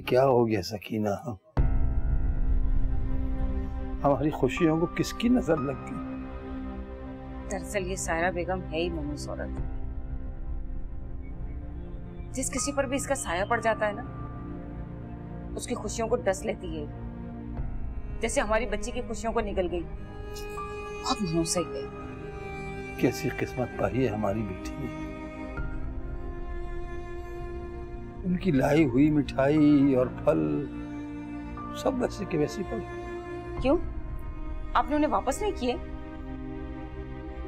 یہ کیا ہو گیا سکینہ؟ ہماری خوشیوں کو کس کی نظر لگ گئی دراصل یہ سائرہ بیگم ہے ہی منوس عورت۔ جس کسی پر بھی اس کا سایہ پڑ جاتا ہے نا اس کی خوشیوں کو ڈس لیتی ہے۔ جیسے ہماری بچی کی خوشیوں کو نکل گئی۔ بہت منوس ہے یہ۔ کیسی قسمت پائی ہے ہماری بیٹی۔ نے ان کی لائی ہوئی مٹھائی اور پھل سب ویسے کے ویسے پڑ کیوں؟ آپ نے انہیں واپس نہیں کیے؟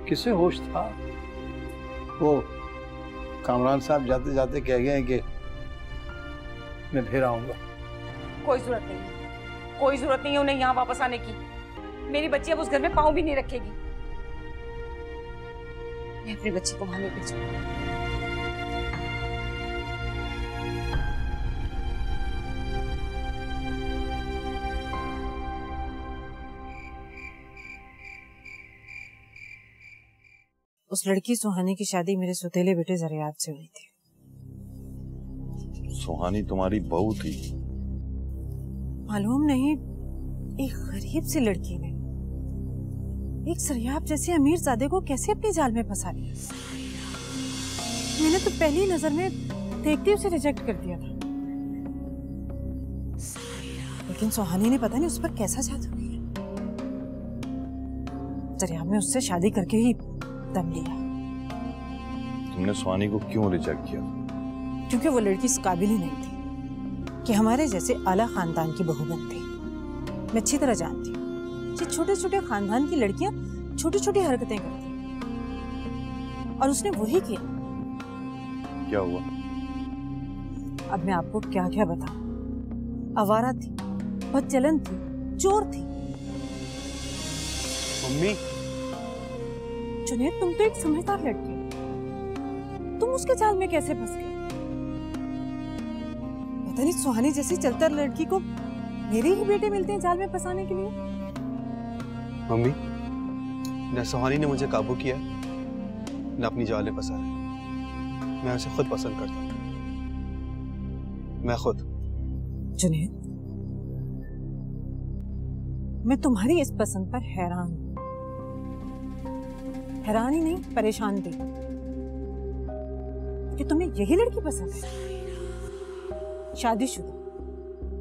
کسے ہوش تھا؟ وہ کامران صاحب جاتے جاتے کہہ گئے ہیں کہ میں پھر آؤں گا۔ کوئی ضرورت نہیں کوئی ضرورت نہیں ہے انہیں یہاں واپس آنے کی۔ میری بچی اب اس گھر میں پاؤں بھی نہیں رکھے گی۔ میں اپنی بچی کو وہاں نہیں بھیجوں اس لڑکی سوہانی کی شادی میرے ستیلے بیٹے زریات سے ہوئی تھی۔ سوہانی تمہاری بہو تھی۔ معلوم نہیں ایک غریب سی لڑکی نے۔ ایک سریاب جیسے امیر زادے کو کیسے اپنی جال میں پھنسا لیا؟ میں نے تو پہلی نظر میں دیکھتے اسے ریجیکٹ کر دیا تھا۔ لیکن سوہانی نے پتا نہیں اس پر کیسا جادو کیا سریاب نے اس سے شادی کر کے ہی دم لیا۔ تم نے سوانی کو کیوں ریجیکٹ کیا؟ کیونکہ وہ لڑکی اس قابل ہی نہیں تھی کہ ہمارے جیسے اعلیٰ خاندان کی بہو بنتی میں اچھی طرح جانتی ہوں کہ چھوٹے چھوٹے خاندان کی لڑکیاں چھوٹی چھوٹی حرکتیں کرتی اور اس نے وہی کیا۔ کیا ہوا؟ اب میں آپ کو کیا کیا بتاؤں۔ آوارہ تھی بد چلن تھی چور تھی۔ ممی جنید تم تو ایک سمجھدار لڑکی تم اس کے جال میں کیسے پھنس گئے؟ پتہ نہیں سوہانی جیسی چلتا لڑکی کو میرے ہی بیٹے ملتے ہیں جال میں پھنسانے کے لیے۔ ممی نہ سوہانی نے مجھے قابو کیا نہ اپنی جال میں پھنسایا۔ میں اسے خود پسند کرتا ہوں۔ میں خود۔ جنید میں تمہاری اس پسند پر حیران ہوں۔ حیران ہی نہیں پریشان بھی کہ تمہیں یہی لڑکی پسند ہے؟ شادی شدہ،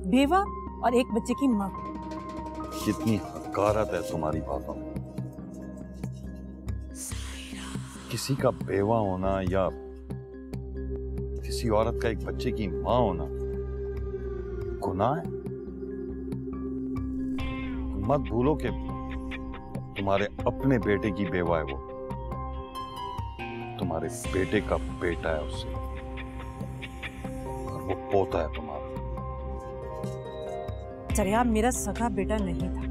بیوہ اور ایک بچے کی ماں۔ کتنی حکارت ہے تمہاری باتوں میں۔ کسی کا بیوہ ہونا یا کسی عورت کا ایک بچے کی ماں ہونا، گناہ ہے؟ مت بھولو کہ تمہارے اپنے بیٹے کی بیوہ ہے وہ۔ تمہارے بیٹے کا بیٹا ہے اس سے۔ اور وہ پوتا ہے تمہارا۔ چریاب میرا سگا بیٹا نہیں تھا۔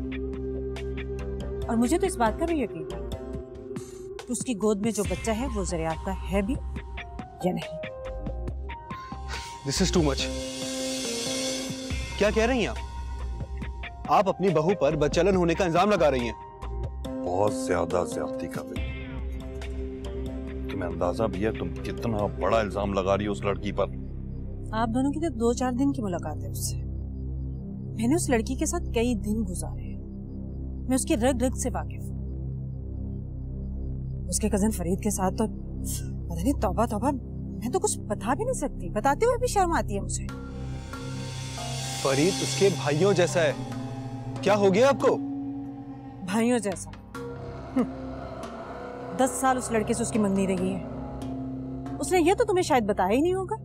اور مجھے تو اس بات کا بھی یقین تھا کہ اس کی گود میں جو بچہ ہے وہ زریاب کا ہے بھی یا نہیں؟ دس از ٹو مچ کیا کہہ رہی ہیں آپ؟ آپ اپنی بہو پر بچلن ہونے کا الزام لگا رہی ہیں۔ بہت زیادہ زیادتی رہی تمہیں اندازہ بھی ہے تم کتنا بڑا الزام لگا رہی ہو اس لڑکی پر۔ آپ دونوں کی تو دو چار دن کی ملاقات ہے اس سے۔ میں نے اس لڑکی کے ساتھ کئی دن گزارے ہیں۔ میں اس کی رگ رگ سے واقف ہوں۔ اس کے کزن فرید کے ساتھ تو پتہ نہیں توبہ توبہ میں تو کچھ بتا بھی نہیں سکتی۔ بتاتے ہوئے بھی شرم آتی ہے مجھے۔ فرید اس کے بھائیوں جیسا ہے۔ کیا ہو گیا آپ کو؟ بھائیوں جیسا۔ دس سال اس لڑکے سے اس کی منگنی رہی ہے اس نے یہ تو تمہیں شاید بتایا ہی نہیں ہوگا۔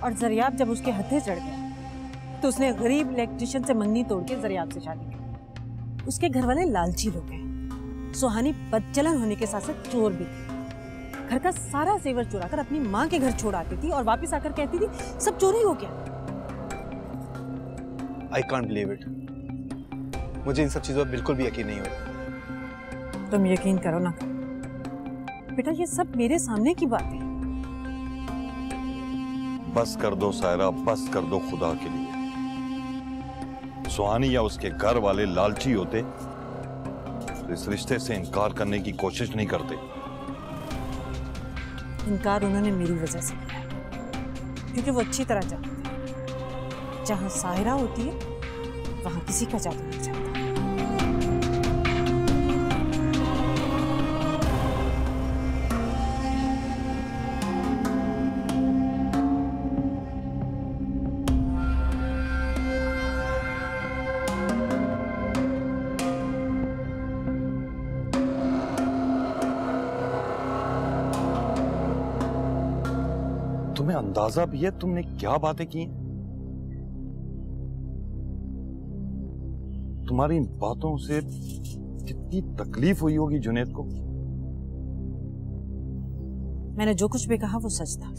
اور زریاب جب اس کے ہتھے چڑھ گیا تو اس نے غریب الیکٹریشن سے منگنی توڑ کے زریاب سے شادی کی۔ اس کے گھر والے لالچی لوگ ہیں سوہانی بدچلن ہونے کے ساتھ ساتھ چور بھی تھی گھر کا سارا زیور چورا کر اپنی ماں کے گھر چھوڑ آتی تھی اور واپس آ کر کہتی تھی سب چوری ہو گیا۔ آئی کانٹ بلیو اٹ مجھے ان سب چیزوں پر بالکل بھی یقین نہیں ہو رہا۔ تم یقین کرو کرو بیٹا یہ سب میرے سامنے کی بات ہے۔ بس کر دو سائرہ بس کر دو خدا کے لیے۔ سہانی یا اس کے گھر والے لالچی ہوتے، اس رشتے سے انکار کرنے کی کوشش نہیں کرتے۔ انکار انہوں نے میری وجہ سے کیا۔ کیونکہ وہ اچھی طرح جانتے جہاں سائرہ ہوتی ہے، وہاں کسی کا جاتا نہیں۔ تمہیں اندازہ بھی ہے تم نے کیا باتیں کی ہیں؟ تمہاری باتوں سے کتنی تکلیف ہوئی ہوگی جنید کو؟ میں نے جو کچھ بھی کہا وہ سچ تھا۔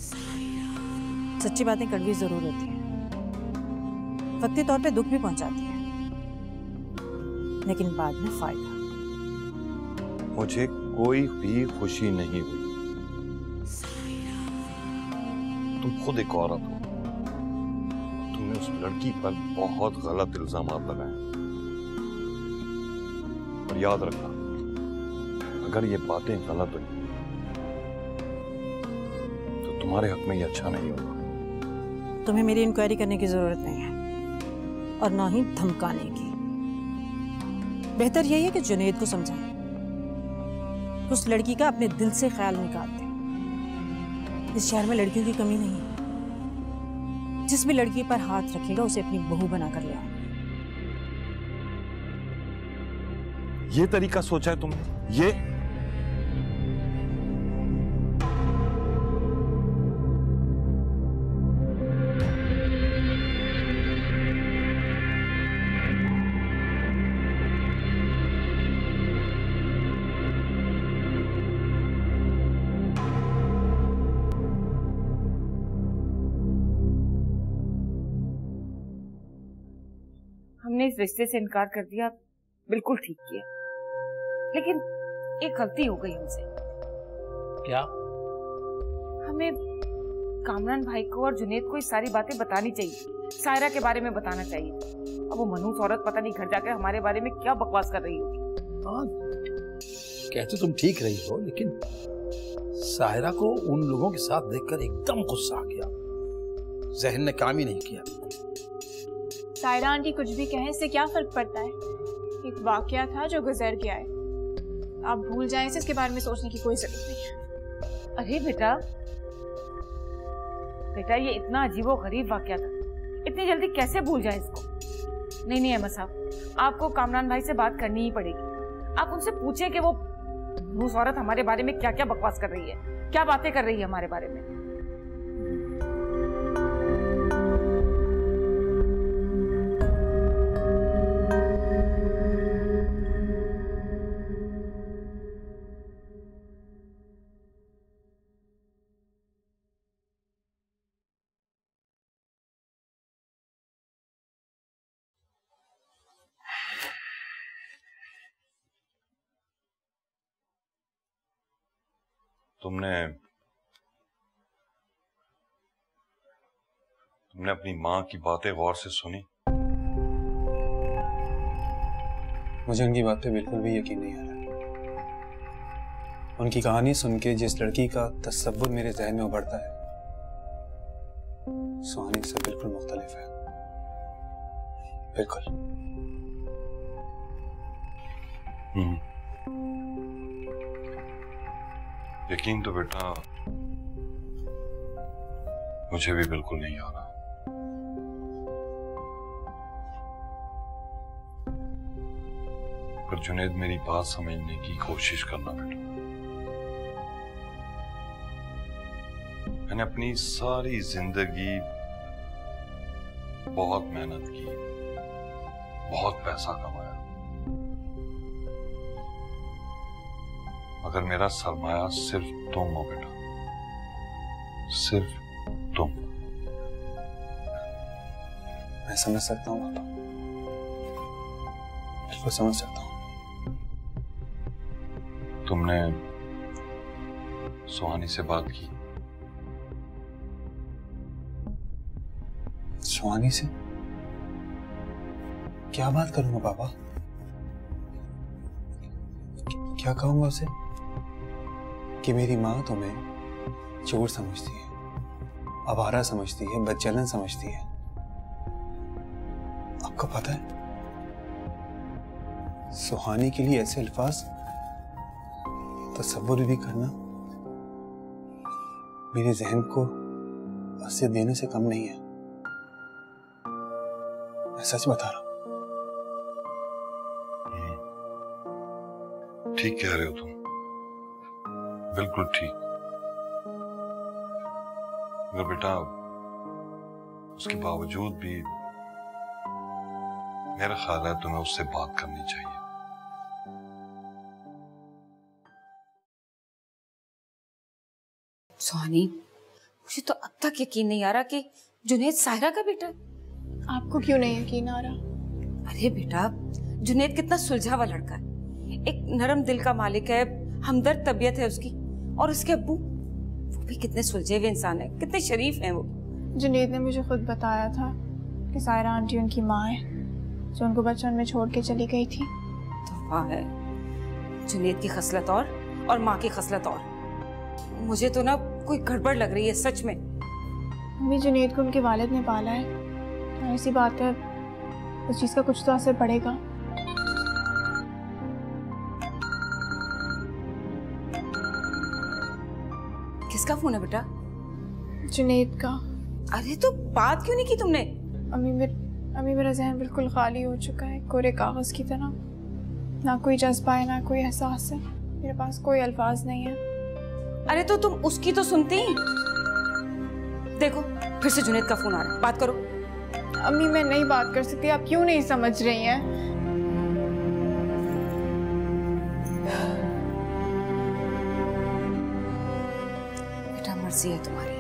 سچی باتیں کڑوی ضرور ہوتی ہیں۔ وقتی طور پہ دکھ بھی پہنچاتی ہیں۔ لیکن بعد میں فائدہ۔ مجھے کوئی بھی خوشی نہیں ہوئی۔ تم خود ایک عورت ہو۔ تم نے اس لڑکی پر بہت غلط الزامات لگائے اور یاد رکھا اگر یہ باتیں غلط ہوئی تو تمہارے حق میں یہ اچھا نہیں ہوگا۔ تمہیں میری انکوائری کرنے کی ضرورت نہیں ہے، اور نہ ہی دھمکانے کی۔ بہتر یہی ہے کہ جنید کو سمجھائیں۔ اس لڑکی کا اپنے دل سے خیال نکال۔ اس شہر میں لڑکیوں کی کمی نہیں۔ ہے جس بھی لڑکی پر ہاتھ رکھے گا، اسے اپنی بہو بنا کر لیا یہ طریقہ سوچا ہے تم نے؟ یہ نے اس رشتے سے انکار کر دیا بالکل ٹھیک کیا۔ لیکن ایک غلطی ہو گئی ہم سے۔ کیا؟ ہمیں کامران بھائی کو اور جنید کو یہ ساری باتیں بتانی چاہیے۔ سائرہ کے بارے میں بتانا چاہیے۔ اب وہ منوس عورت پتہ نہیں گھر جا کر ہمارے بارے میں کیا بکواس کر رہی ہوگی۔ ہاں کہتے تم ٹھیک رہی ہو لیکن سائرہ کو ان لوگوں کے ساتھ دیکھ کر ایک دم غصہ آ گیا۔ ذہن نے کام ہی نہیں کیا۔ سائرہ آنٹی کچھ بھی کہیں اس سے کیا فرق پڑتا ہے؟ ایک واقعہ تھا جو گزر گیا ہے۔ آپ بھول جائیں اسے اس کے بارے میں سوچنے کی کوئی ضرورت نہیں۔ ارے بیٹا بیٹا، یہ اتنا عجیب و غریب واقعہ تھا۔ اتنی جلدی کیسے بھول جائیں اس کو؟ نہیں نہیں، احمد صاحب، آپ کو کامران بھائی سے بات کرنی ہی پڑے گی۔ آپ ان سے پوچھیں کہ وہ عورت ہمارے بارے میں کیا کیا بکواس کر رہی ہے؟ کیا باتیں کر رہی ہے ہمارے بارے میں؟ تم نے تم نے اپنی ماں کی باتیں غور سے سنی؟ مجھے ان کی بات پہ بالکل بھی یقین نہیں آ رہا۔ ان کی کہانی سن کے جس لڑکی کا تصور میرے ذہن میں ابھرتا ہے سہانی سے بالکل مختلف ہے۔ بالکل۔ ہوں یقین تو بیٹا، مجھے بھی بالکل نہیں آ رہا پر جنید میری بات سمجھنے کی کوشش کرنا بیٹا۔ میں نے اپنی ساری زندگی بہت محنت کی، بہت پیسہ کمایا۔ مگر میرا سرمایہ صرف تم ہو بیٹا۔ صرف تم۔ میں سمجھ سکتا ہوں پاپا بالکل سمجھ سکتا ہوں۔ تم نے سوہانی سے بات کی۔ سوہانی سے؟ کیا بات کروں گا بابا؟ کیا کہوں گا اسے؟ کہ میری ماں تمہیں چور سمجھتی ہے، آوارہ سمجھتی ہے بچلن سمجھتی ہے۔ آپ کو پتہ ہے، سہانی کے لیے ایسے الفاظ تصور بھی کرنا میرے ذہن کو اسے دینے سے کم نہیں ہے۔ میں سچ بتا رہا ہوں۔ ٹھیک کہہ رہے ہو تم۔ بالکل ٹھیک۔ مگر بیٹا اس کے باوجود بھی میرا خیال ہے تمہیں اس سے بات کرنی چاہیے۔ سہانی مجھے تو اب تک یقین نہیں آ رہا کہ جنید سائرہ کا بیٹا ہے۔ آپ کو کیوں نہیں یقین آ رہا؟ ارے بیٹا جنید کتنا سلجھا ہوا لڑکا ہے۔ ایک نرم دل کا مالک ہے ہمدرد طبیعت ہے اس کی۔ اور اس کے ابو؟ وہ بھی کتنے سلجھے ہوئے انسان ہیں کتنے شریف ہیں وہ۔ جنید نے مجھے خود بتایا تھا کہ سائرہ آنٹی ان کی ماں ہے جو ان کو بچپن میں چھوڑ کے چلی گئی تھی۔ توبہ ہے۔ جنید کی خصلت اور اور ماں کی خصلت اور۔ مجھے تو نا کوئی گڑبڑ لگ رہی ہے سچ میں۔ امی جنید کو ان کے والد نے پالا ہے۔ ایسی بات ہے اس چیز کا کچھ تو اثر پڑے گا۔ کا فون ہے بیٹا؟ جنید کا۔ ارے تو بات کیوں نہیں کی تم نے؟ امی میر امی میرا ذہن بالکل خالی ہو چکا ہے کورے کاغذ کی طرح۔ نہ کوئی جذبہ ہے نہ کوئی احساس ہے۔ میرے پاس کوئی الفاظ نہیں ہے۔ ارے تو تم اس کی تو سنتی دیکھو پھر سے جنید کا فون آ رہا ہے۔ بات کرو۔ امی میں نہیں بات کر سکتی آپ کیوں نہیں سمجھ رہی ہیں؟ مرضی ہے تمہاری۔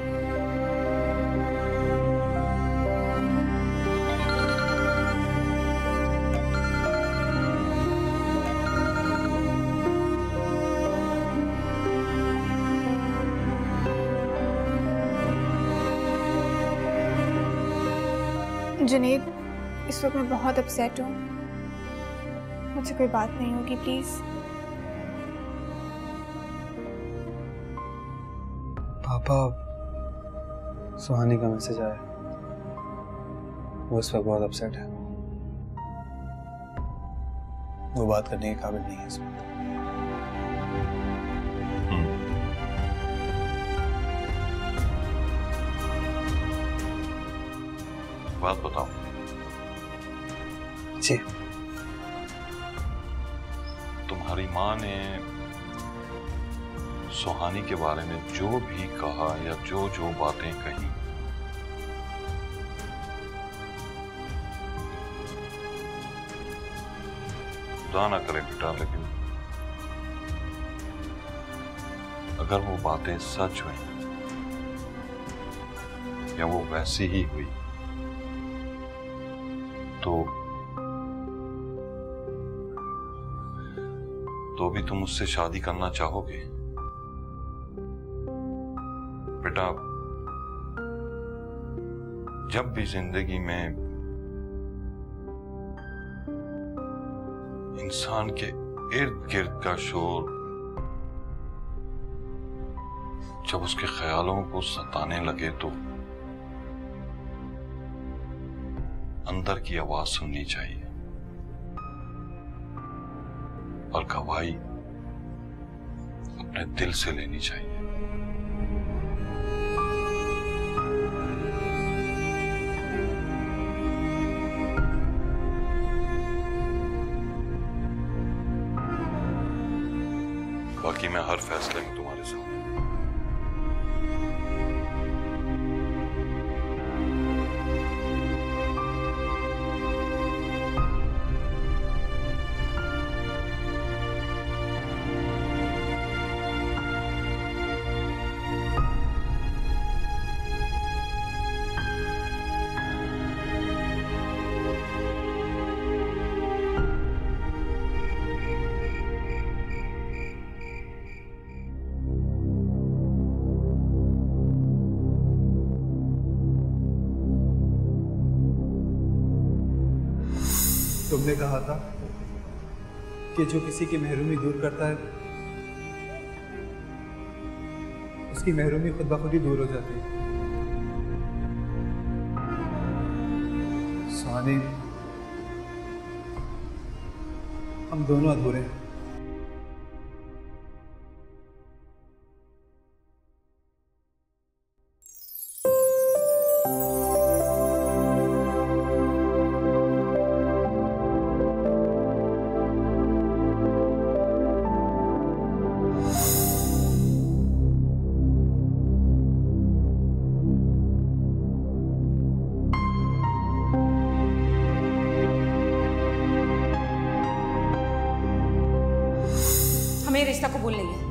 جنید، اس وقت میں بہت اپسیٹ ہوں۔ مجھ سے کوئی بات نہیں ہوگی پلیز پاپا سہانی کا میسج آیا۔ وہ اس وقت بہت اپسیٹ ہے۔ وہ بات کرنے کے قابل نہیں ہے اس وقت۔ بات بتاؤ۔ جی۔ تمہاری ماں نے سہانی کے بارے میں جو بھی کہا یا جو جو باتیں کہی خدا نہ کرے بیٹا، لیکن اگر وہ باتیں سچ ہوئی یا وہ ویسی ہی ہوئی، تو تو بھی تم اس سے شادی کرنا چاہو گے؟ بیٹا جب بھی زندگی میں انسان کے ارد گرد کا شور، جب اس کے خیالوں کو ستانے لگے تو اندر کی آواز سننی چاہیے۔ اور گواہی اپنے دل سے لینی چاہیے۔ باقی میں ہر فیصلے میں تمہارے ساتھ تم نے کہا تھا کہ جو کسی کی محرومی دور کرتا ہے، اس کی محرومی خود بخود ہی دور ہو جاتی ہے۔ سانے ہم دونوں ادھورے ہیں۔ رشتہ قبول نہیں ہے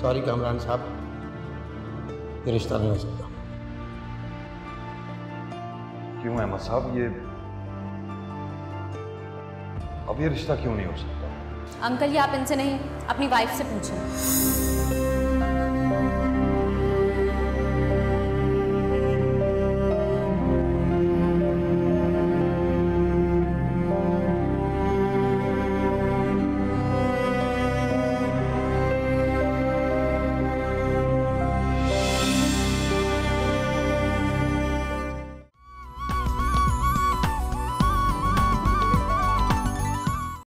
سوری کامران صاحب یہ رشتہ نہیں ہو سکتا کیوں احمد صاحب یہ اب یہ رشتہ کیوں نہیں ہو سکتا انکل یہ آپ ان سے نہیں اپنی وائف سے پوچھیں